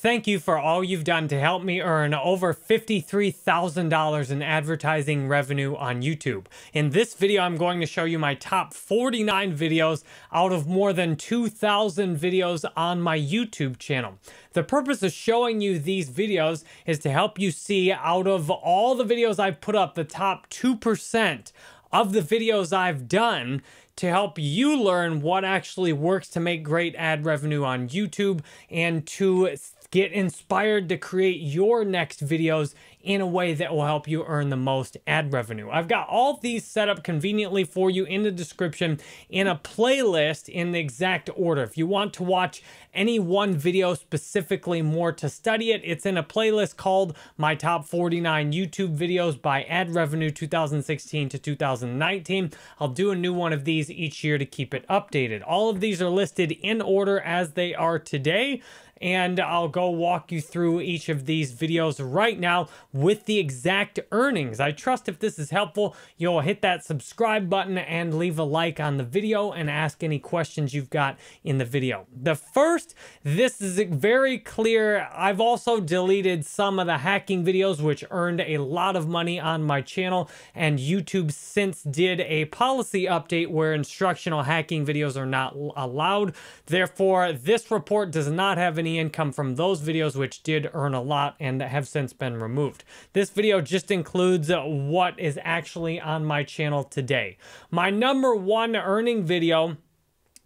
Thank you for all you've done to help me earn over $53,000 in advertising revenue on YouTube. In this video, I'm going to show you my top 49 videos out of more than 2,000 videos on my YouTube channel. The purpose of showing you these videos is to help you see out of all the videos I've put up, the top 2% of the videos I've done to help you learn what actually works to make great ad revenue on YouTube and to get inspired to create your next videos in a way that will help you earn the most ad revenue. I've got all these set up conveniently for you in the description in a playlist in the exact order. If you want to watch any one video specifically more to study it, it's in a playlist called My Top 49 YouTube Videos by Ad Revenue 2016 to 2019. I'll do a new one of these each year to keep it updated. All of these are listed in order as they are today and I'll go walk you through each of these videos right now with the exact earnings. I trust if this is helpful, you'll hit that subscribe button and leave a like on the video and ask any questions you've got in the video. The first, this is very clear. I've also deleted some of the hacking videos which earned a lot of money on my channel and YouTube since did a policy update where instructional hacking videos are not allowed. Therefore, this report does not have any any income from those videos which did earn a lot and have since been removed. This video just includes what is actually on my channel today. My number one earning video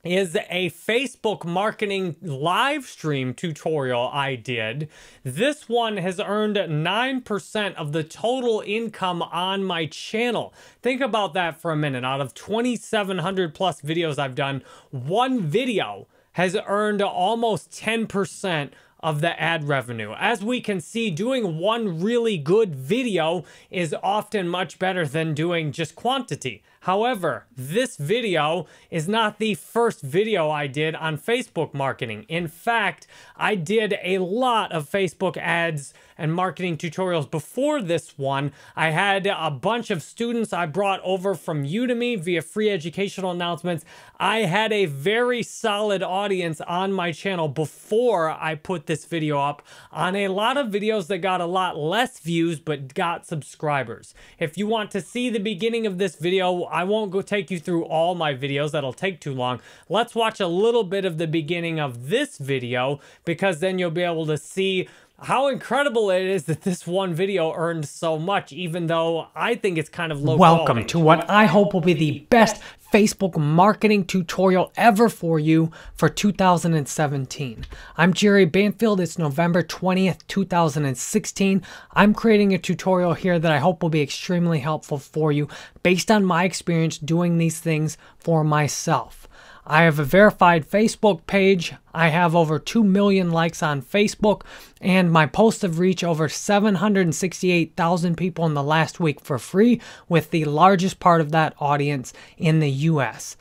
is a Facebook marketing live stream tutorial I did. This one has earned 9% of the total income on my channel. Think about that for a minute. Out of 2,700 plus videos I've done, one video has earned almost 10% of the ad revenue. As we can see, doing one really good video is often much better than doing just quantity. However, this video is not the first video I did on Facebook marketing. In fact, I did a lot of Facebook ads and marketing tutorials before this one. I had a bunch of students I brought over from Udemy via free educational announcements. I had a very solid audience on my channel before I put this video up on a lot of videos that got a lot less views but got subscribers. If you want to see the beginning of this video, I won't go take you through all my videos. That'll take too long. Let's watch a little bit of the beginning of this video because then you'll be able to see how incredible it is that this one video earned so much, even though I think it's kind of low Welcome quality. to what I hope will be the best Facebook marketing tutorial ever for you for 2017. I'm Jerry Banfield. It's November 20th, 2016. I'm creating a tutorial here that I hope will be extremely helpful for you based on my experience doing these things for myself. I have a verified Facebook page. I have over 2 million likes on Facebook, and my posts have reached over 768,000 people in the last week for free, with the largest part of that audience in the US.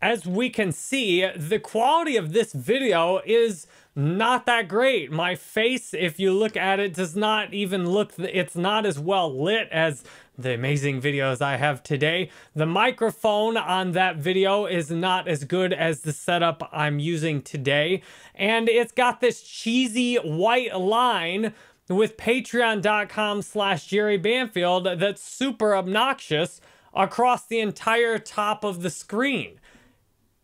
As we can see, the quality of this video is not that great. My face, if you look at it, does not even look, it's not as well lit as the amazing videos I have today. The microphone on that video is not as good as the setup I'm using today. And it's got this cheesy white line with patreon.com slash Jerry Banfield that's super obnoxious across the entire top of the screen.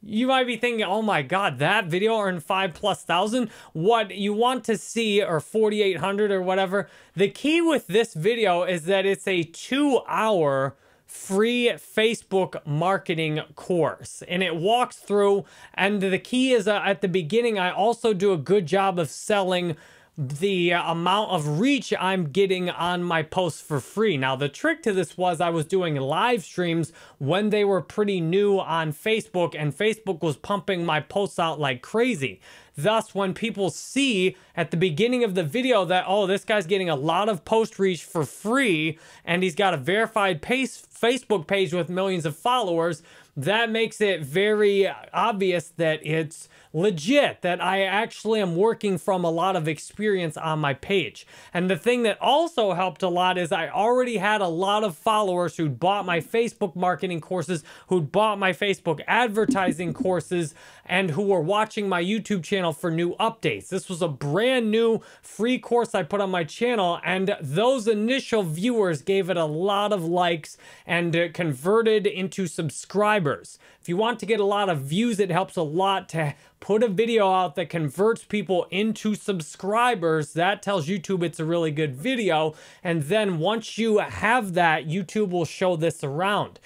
You might be thinking, oh my God, that video earned five plus thousand. What you want to see, or 4,800 or whatever. The key with this video is that it's a two hour free Facebook marketing course and it walks through and the key is uh, at the beginning I also do a good job of selling the amount of reach I'm getting on my posts for free. Now, the trick to this was I was doing live streams when they were pretty new on Facebook, and Facebook was pumping my posts out like crazy. Thus, when people see at the beginning of the video that, oh, this guy's getting a lot of post reach for free, and he's got a verified pace, Facebook page with millions of followers, that makes it very obvious that it's legit, that I actually am working from a lot of experience on my page. And the thing that also helped a lot is I already had a lot of followers who'd bought my Facebook marketing courses, who'd bought my Facebook advertising courses, and who were watching my YouTube channel for new updates. This was a brand new free course I put on my channel, and those initial viewers gave it a lot of likes and converted into subscribers. If you want to get a lot of views, it helps a lot to put a video out that converts people into subscribers. That tells YouTube it's a really good video. And then once you have that, YouTube will show this around.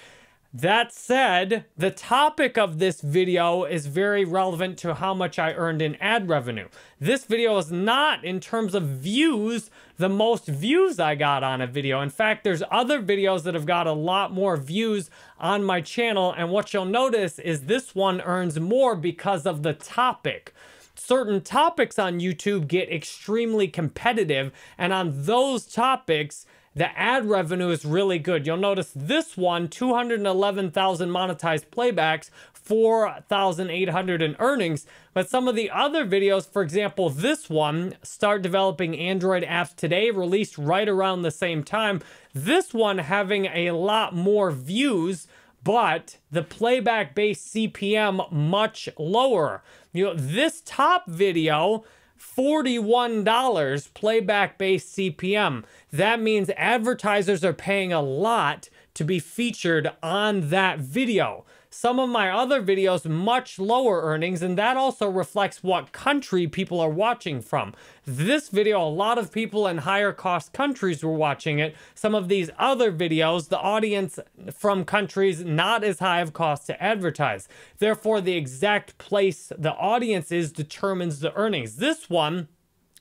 That said, the topic of this video is very relevant to how much I earned in ad revenue. This video is not, in terms of views, the most views I got on a video. In fact, there's other videos that have got a lot more views on my channel, and what you'll notice is this one earns more because of the topic certain topics on YouTube get extremely competitive, and on those topics, the ad revenue is really good. You'll notice this one, 211,000 monetized playbacks, 4,800 in earnings. But some of the other videos, for example, this one, Start Developing Android Apps Today, released right around the same time. This one having a lot more views, but the playback based CPM much lower. You know, this top video, $41 playback based CPM. That means advertisers are paying a lot to be featured on that video. Some of my other videos, much lower earnings, and that also reflects what country people are watching from. This video, a lot of people in higher cost countries were watching it. Some of these other videos, the audience from countries not as high of cost to advertise. Therefore, the exact place the audience is determines the earnings. This one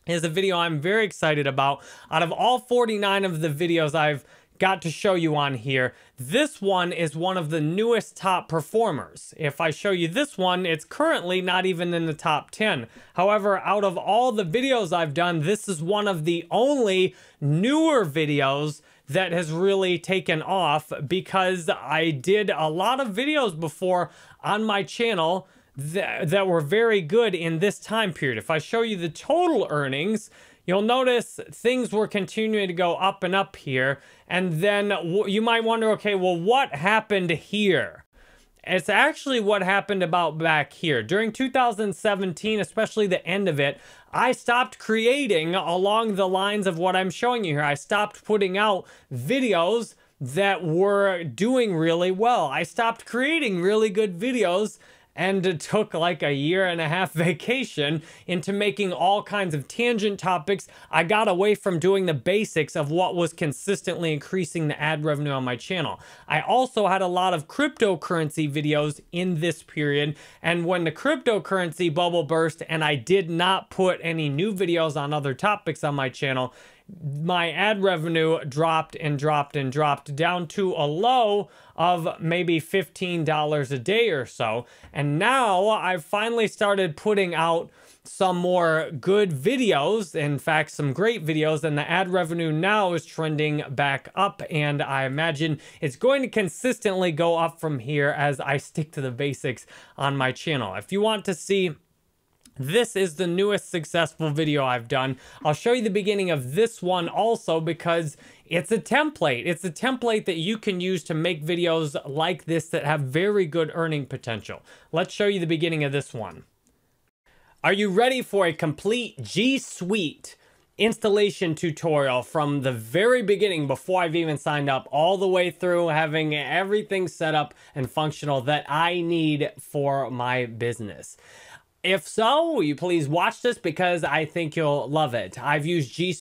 is a video I'm very excited about. Out of all 49 of the videos I've got to show you on here. This one is one of the newest top performers. If I show you this one, it's currently not even in the top 10. However, out of all the videos I've done, this is one of the only newer videos that has really taken off because I did a lot of videos before on my channel that, that were very good in this time period. If I show you the total earnings, you'll notice things were continuing to go up and up here. And then you might wonder, okay, well, what happened here? It's actually what happened about back here. During 2017, especially the end of it, I stopped creating along the lines of what I'm showing you here. I stopped putting out videos that were doing really well. I stopped creating really good videos and took like a year and a half vacation into making all kinds of tangent topics. I got away from doing the basics of what was consistently increasing the ad revenue on my channel. I also had a lot of cryptocurrency videos in this period, and when the cryptocurrency bubble burst and I did not put any new videos on other topics on my channel, my ad revenue dropped and dropped and dropped down to a low of maybe $15 a day or so. And now I've finally started putting out some more good videos, in fact, some great videos, and the ad revenue now is trending back up, and I imagine it's going to consistently go up from here as I stick to the basics on my channel. If you want to see this is the newest successful video I've done. I'll show you the beginning of this one also because it's a template. It's a template that you can use to make videos like this that have very good earning potential. Let's show you the beginning of this one. Are you ready for a complete G Suite installation tutorial from the very beginning before I've even signed up all the way through having everything set up and functional that I need for my business. If so, you please watch this because I think you'll love it. I've used G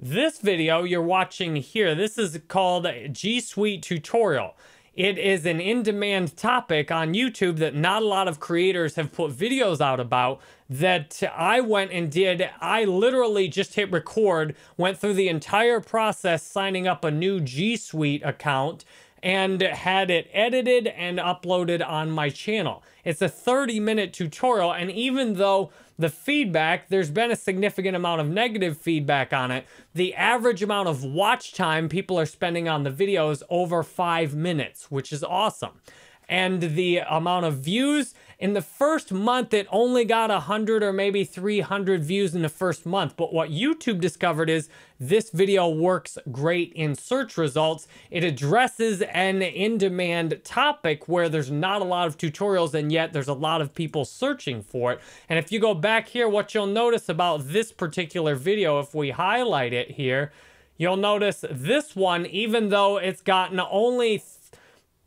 this video you're watching here, this is called G Suite Tutorial. It is an in-demand topic on YouTube that not a lot of creators have put videos out about that I went and did. I literally just hit record, went through the entire process signing up a new G Suite account, and had it edited and uploaded on my channel. It's a 30 minute tutorial and even though the feedback, there's been a significant amount of negative feedback on it, the average amount of watch time people are spending on the video is over five minutes, which is awesome. and the amount of views. In the first month, it only got 100 or maybe 300 views in the first month. But what YouTube discovered is this video works great in search results. It addresses an in-demand topic where there's not a lot of tutorials and yet there's a lot of people searching for it. And if you go back here, what you'll notice about this particular video, if we highlight it here, you'll notice this one, even though it's gotten only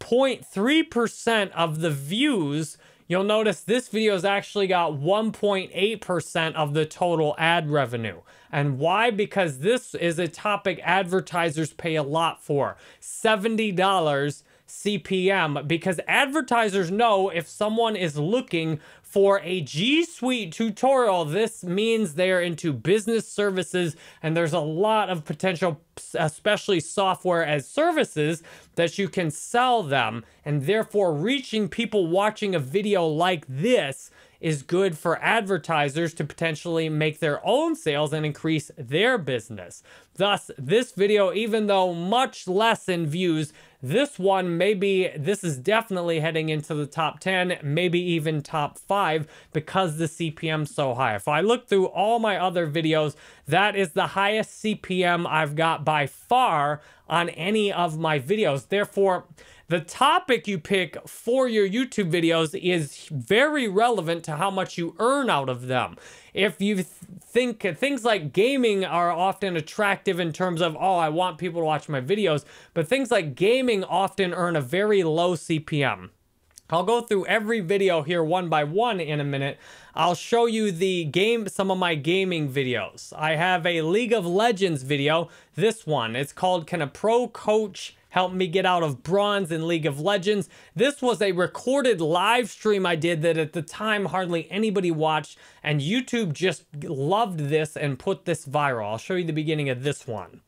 0.3% of the views, you'll notice this video has actually got 1.8% of the total ad revenue. And why? Because this is a topic advertisers pay a lot for. $70 CPM because advertisers know if someone is looking for a G Suite tutorial, this means they are into business services and there's a lot of potential, especially software as services, that you can sell them. And therefore, reaching people watching a video like this is good for advertisers to potentially make their own sales and increase their business. Thus, this video, even though much less in views, this one maybe, this is definitely heading into the top 10, maybe even top 5 because the CPM's so high. If I look through all my other videos, that is the highest CPM I've got by far on any of my videos. Therefore, the topic you pick for your YouTube videos is very relevant to how much you earn out of them. If you th think things like gaming are often attractive in terms of, oh, I want people to watch my videos, but things like gaming often earn a very low CPM. I'll go through every video here one by one in a minute. I'll show you the game, some of my gaming videos. I have a League of Legends video, this one. It's called Can a Pro Coach Help me get out of bronze in League of Legends. This was a recorded live stream I did that at the time hardly anybody watched, and YouTube just loved this and put this viral. I'll show you the beginning of this one.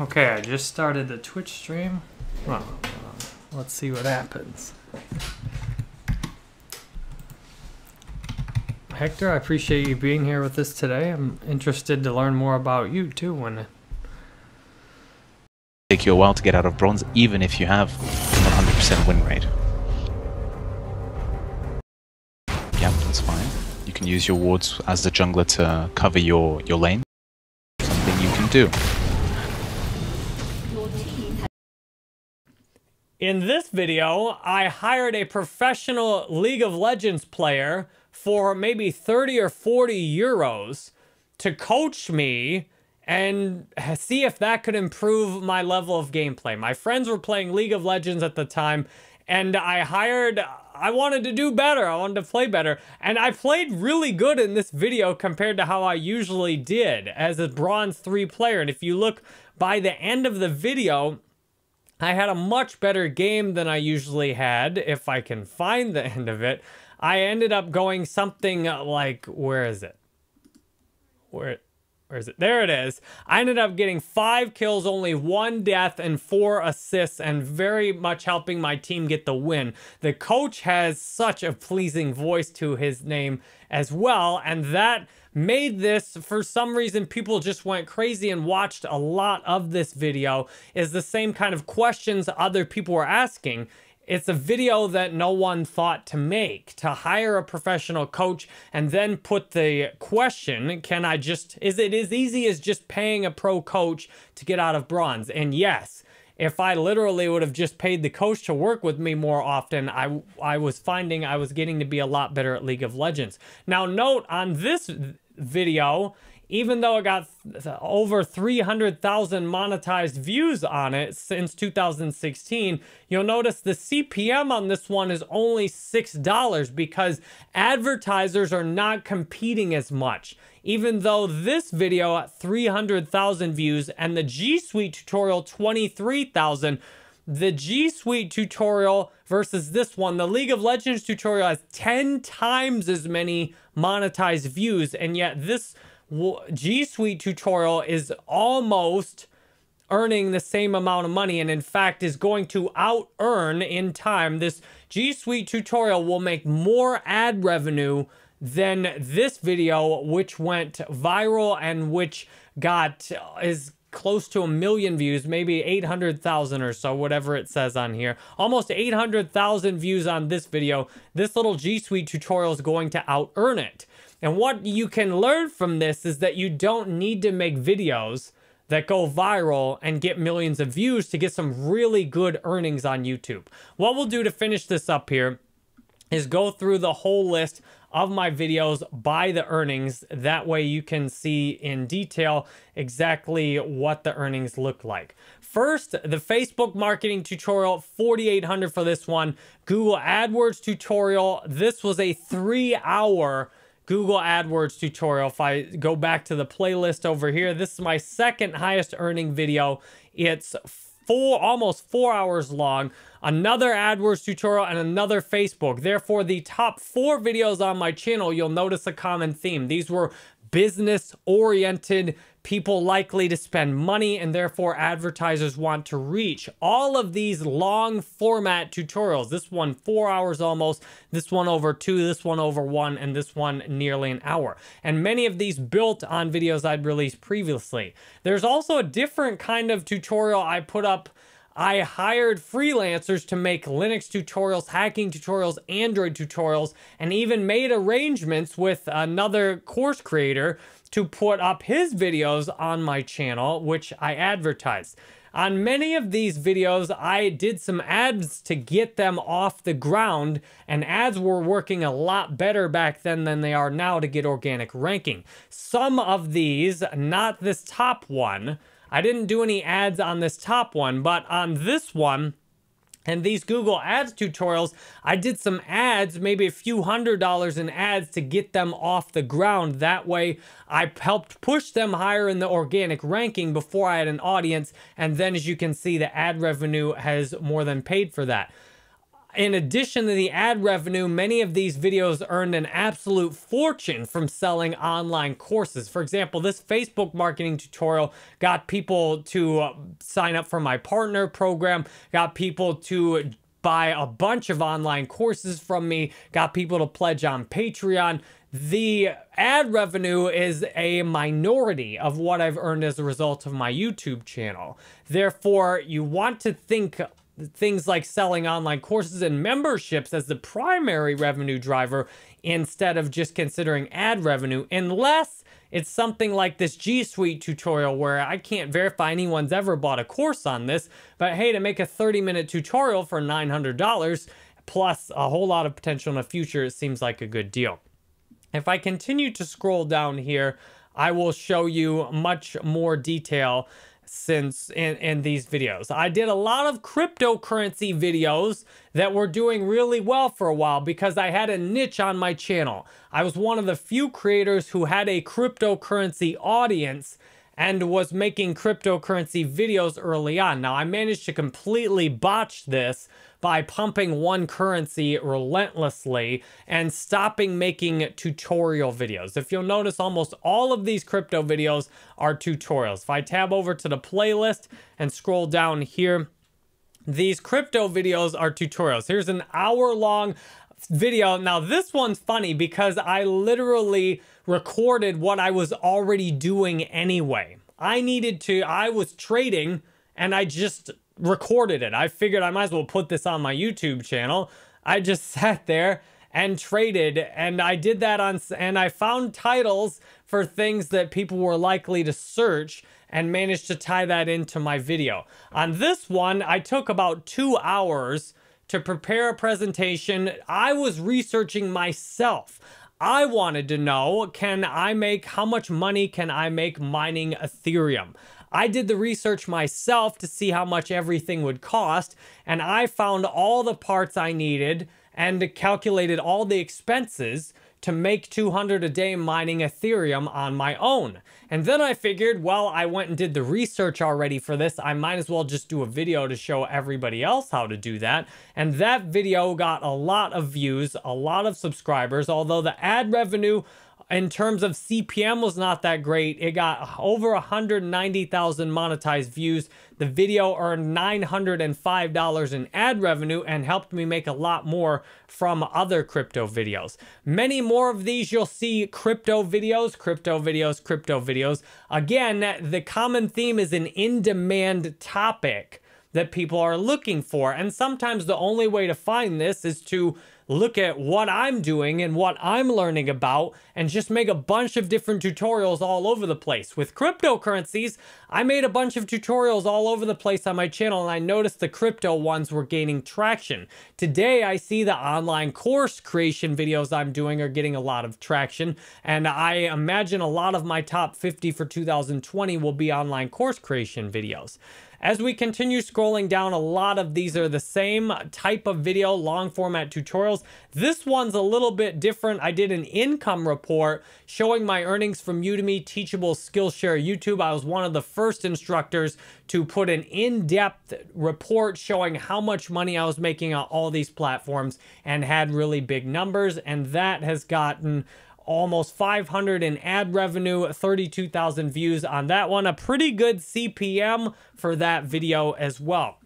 Okay, I just started the Twitch stream. Well, let's see what happens. Hector, I appreciate you being here with us today. I'm interested to learn more about you too when take you a while to get out of bronze, even if you have 100% win rate. That's fine. You can use your wards as the jungler to cover your, your lane. Something you can do. In this video, I hired a professional League of Legends player for maybe 30 or 40 euros to coach me and see if that could improve my level of gameplay. My friends were playing League of Legends at the time, and I hired, I wanted to do better, I wanted to play better, and I played really good in this video compared to how I usually did as a Bronze 3 player, and if you look by the end of the video, I had a much better game than I usually had, if I can find the end of it. I ended up going something like, where is it? Where, where is it? There it is. I ended up getting five kills, only one death, and four assists, and very much helping my team get the win. The coach has such a pleasing voice to his name as well, and that made this, for some reason, people just went crazy and watched a lot of this video, is the same kind of questions other people were asking. It's a video that no one thought to make, to hire a professional coach and then put the question, can I just, is it as easy as just paying a pro coach to get out of bronze? And yes, if I literally would have just paid the coach to work with me more often, I, I was finding I was getting to be a lot better at League of Legends. Now note on this video, even though it got over 300,000 monetized views on it since 2016, you'll notice the CPM on this one is only $6 because advertisers are not competing as much. Even though this video at 300,000 views and the G Suite tutorial 23,000, the G Suite tutorial versus this one, the League of Legends tutorial has 10 times as many monetized views, and yet this G Suite tutorial is almost earning the same amount of money and in fact is going to out earn in time. This G Suite tutorial will make more ad revenue than this video which went viral and which got uh, is close to a million views, maybe 800,000 or so, whatever it says on here. Almost 800,000 views on this video. This little G Suite tutorial is going to out earn it. And what you can learn from this is that you don't need to make videos that go viral and get millions of views to get some really good earnings on YouTube. What we'll do to finish this up here is go through the whole list of my videos by the earnings. That way you can see in detail exactly what the earnings look like. First, the Facebook marketing tutorial, 4,800 for this one. Google AdWords tutorial. This was a three hour Google AdWords tutorial. If I go back to the playlist over here, this is my second highest earning video. It's four, almost four hours long, another AdWords tutorial, and another Facebook. Therefore, the top four videos on my channel, you'll notice a common theme. These were business oriented, people likely to spend money, and therefore advertisers want to reach. All of these long format tutorials, this one four hours almost, this one over two, this one over one, and this one nearly an hour. And many of these built on videos I'd released previously. There's also a different kind of tutorial I put up I hired freelancers to make Linux tutorials, hacking tutorials, Android tutorials, and even made arrangements with another course creator to put up his videos on my channel, which I advertised. On many of these videos, I did some ads to get them off the ground, and ads were working a lot better back then than they are now to get organic ranking. Some of these, not this top one, I didn't do any ads on this top one, but on this one, and these Google Ads tutorials, I did some ads, maybe a few hundred dollars in ads to get them off the ground. That way, I helped push them higher in the organic ranking before I had an audience. And then, as you can see, the ad revenue has more than paid for that in addition to the ad revenue, many of these videos earned an absolute fortune from selling online courses. For example, this Facebook marketing tutorial got people to uh, sign up for my partner program, got people to buy a bunch of online courses from me, got people to pledge on Patreon. The ad revenue is a minority of what I've earned as a result of my YouTube channel. Therefore, you want to think things like selling online courses and memberships as the primary revenue driver instead of just considering ad revenue, unless it's something like this G Suite tutorial where I can't verify anyone's ever bought a course on this, but hey, to make a 30 minute tutorial for $900 plus a whole lot of potential in the future, it seems like a good deal. If I continue to scroll down here, I will show you much more detail since in, in these videos. I did a lot of cryptocurrency videos that were doing really well for a while because I had a niche on my channel. I was one of the few creators who had a cryptocurrency audience and was making cryptocurrency videos early on. Now, I managed to completely botch this by pumping one currency relentlessly and stopping making tutorial videos. If you'll notice, almost all of these crypto videos are tutorials. If I tab over to the playlist and scroll down here, these crypto videos are tutorials. Here's an hour long video. Now, this one's funny because I literally recorded what I was already doing anyway. I needed to, I was trading and I just recorded it. I figured I might as well put this on my YouTube channel. I just sat there and traded and I did that on and I found titles for things that people were likely to search and managed to tie that into my video. On this one, I took about two hours to prepare a presentation. I was researching myself. I wanted to know, can I make, how much money can I make mining Ethereum? I did the research myself to see how much everything would cost, and I found all the parts I needed and calculated all the expenses to make 200 a day mining Ethereum on my own. And then I figured, well, I went and did the research already for this. I might as well just do a video to show everybody else how to do that. And that video got a lot of views, a lot of subscribers, although the ad revenue in terms of CPM was not that great. It got over 190,000 monetized views. The video earned $905 in ad revenue and helped me make a lot more from other crypto videos. Many more of these you'll see crypto videos, crypto videos, crypto videos. Again, the common theme is an in-demand topic that people are looking for. And sometimes the only way to find this is to look at what I'm doing and what I'm learning about and just make a bunch of different tutorials all over the place. With cryptocurrencies, I made a bunch of tutorials all over the place on my channel and I noticed the crypto ones were gaining traction. Today, I see the online course creation videos I'm doing are getting a lot of traction and I imagine a lot of my top 50 for 2020 will be online course creation videos. As we continue scrolling down, a lot of these are the same type of video, long format tutorials. This one's a little bit different. I did an income report showing my earnings from Udemy, Teachable, Skillshare, YouTube. I was one of the first instructors to put an in-depth report showing how much money I was making on all these platforms and had really big numbers. And that has gotten almost 500 in ad revenue, 32,000 views on that one. A pretty good CPM for that video as well.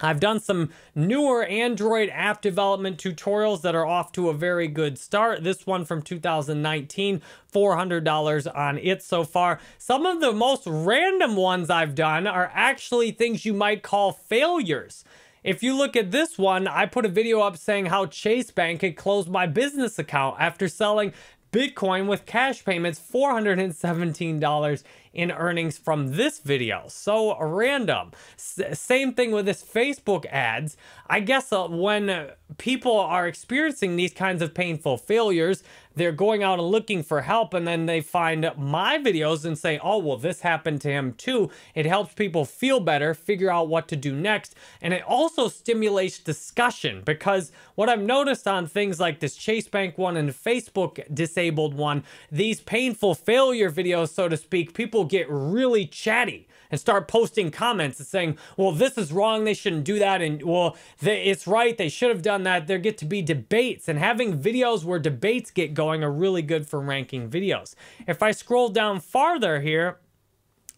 I've done some newer Android app development tutorials that are off to a very good start. This one from 2019, $400 on it so far. Some of the most random ones I've done are actually things you might call failures. If you look at this one, I put a video up saying how Chase Bank had closed my business account after selling Bitcoin with cash payments, $417 in earnings from this video. So random. S same thing with this Facebook ads. I guess uh, when people are experiencing these kinds of painful failures, they're going out and looking for help and then they find my videos and say, oh, well, this happened to him too. It helps people feel better, figure out what to do next. And it also stimulates discussion because what I've noticed on things like this Chase Bank one and Facebook disabled one, these painful failure videos, so to speak, people people get really chatty and start posting comments and saying, well, this is wrong, they shouldn't do that, and well, they, it's right, they should have done that. There get to be debates, and having videos where debates get going are really good for ranking videos. If I scroll down farther here,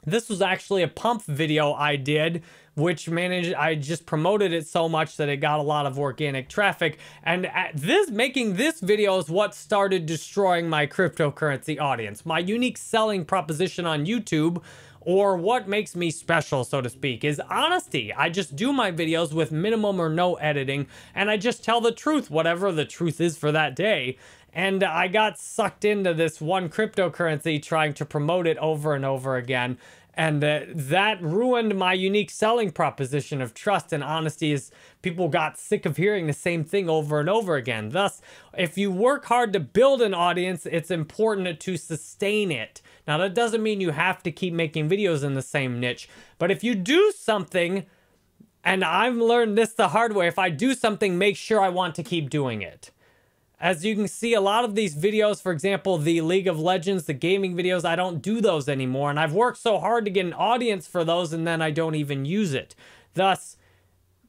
this was actually a pump video I did which managed I just promoted it so much that it got a lot of organic traffic and this making this video is what started destroying my cryptocurrency audience. My unique selling proposition on YouTube or what makes me special, so to speak, is honesty. I just do my videos with minimum or no editing, and I just tell the truth, whatever the truth is for that day. And I got sucked into this one cryptocurrency trying to promote it over and over again. And uh, that ruined my unique selling proposition of trust and honesty as people got sick of hearing the same thing over and over again. Thus, if you work hard to build an audience, it's important to sustain it. Now, that doesn't mean you have to keep making videos in the same niche, but if you do something, and I've learned this the hard way, if I do something, make sure I want to keep doing it. As you can see, a lot of these videos, for example, the League of Legends, the gaming videos, I don't do those anymore. And I've worked so hard to get an audience for those and then I don't even use it. Thus,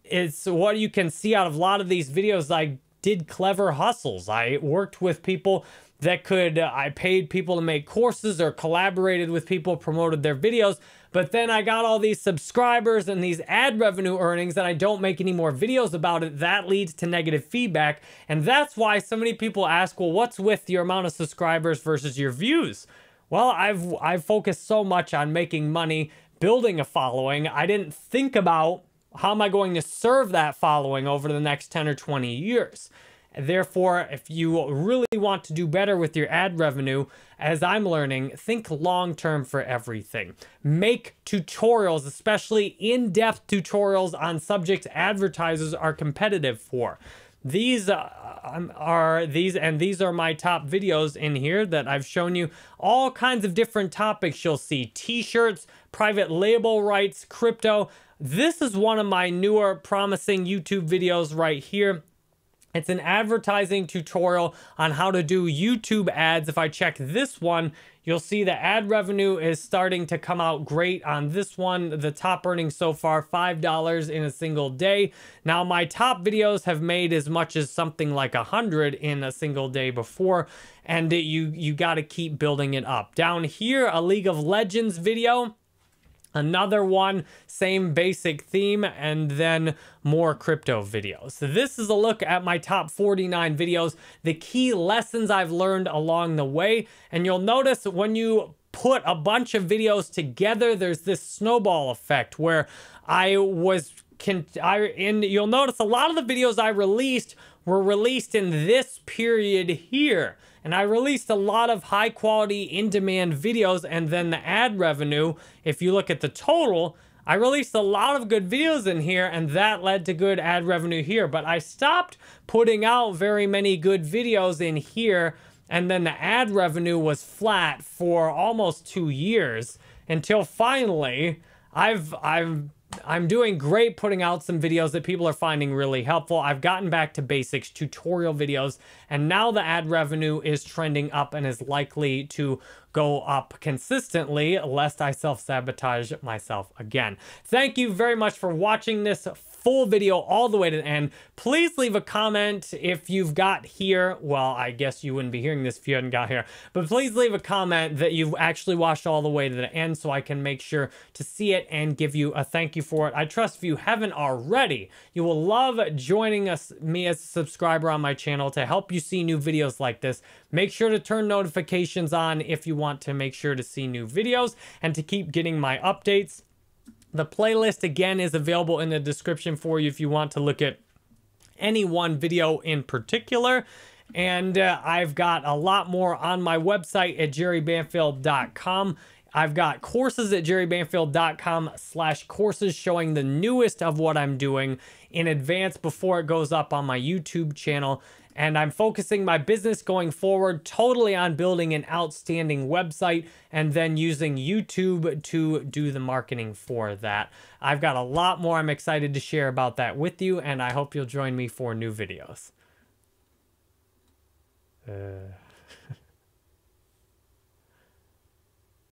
it's what you can see out of a lot of these videos. I did clever hustles. I worked with people that could, uh, I paid people to make courses or collaborated with people, promoted their videos. But then I got all these subscribers and these ad revenue earnings and I don't make any more videos about it. That leads to negative feedback. And that's why so many people ask, well, what's with your amount of subscribers versus your views? Well, I've, I've focused so much on making money, building a following. I didn't think about how am I going to serve that following over the next 10 or 20 years. Therefore, if you really want to do better with your ad revenue, as I'm learning, think long term for everything. Make tutorials, especially in depth tutorials on subjects advertisers are competitive for. These uh, um, are these and these are my top videos in here that I've shown you all kinds of different topics you'll see t-shirts private label rights crypto this is one of my newer promising YouTube videos right here It's an advertising tutorial on how to do YouTube ads. If I check this one, you'll see the ad revenue is starting to come out great on this one. The top earnings so far, $5 in a single day. Now, my top videos have made as much as something like a 100 in a single day before, and you, you got to keep building it up. Down here, a League of Legends video Another one, same basic theme, and then more crypto videos. So this is a look at my top 49 videos, the key lessons I've learned along the way. And you'll notice when you put a bunch of videos together, there's this snowball effect where I was can I and you'll notice a lot of the videos I released were released in this period here and I released a lot of high quality in demand videos and then the ad revenue, if you look at the total, I released a lot of good videos in here and that led to good ad revenue here, but I stopped putting out very many good videos in here and then the ad revenue was flat for almost two years until finally I've I've I'm doing great putting out some videos that people are finding really helpful. I've gotten back to basics, tutorial videos, and now the ad revenue is trending up and is likely to go up consistently lest I self-sabotage myself again. Thank you very much for watching this full video all the way to the end. Please leave a comment if you've got here. Well, I guess you wouldn't be hearing this if you hadn't got here. But please leave a comment that you've actually watched all the way to the end so I can make sure to see it and give you a thank you for it. I trust if you haven't already, you will love joining us, me as a subscriber on my channel to help you see new videos like this. Make sure to turn notifications on if you want to make sure to see new videos and to keep getting my updates. The playlist, again, is available in the description for you if you want to look at any one video in particular. And uh, I've got a lot more on my website at jerrybanfield.com. I've got courses at jerrybanfield.com slash courses showing the newest of what I'm doing in advance before it goes up on my YouTube channel and I'm focusing my business going forward totally on building an outstanding website and then using YouTube to do the marketing for that. I've got a lot more I'm excited to share about that with you, and I hope you'll join me for new videos. Uh...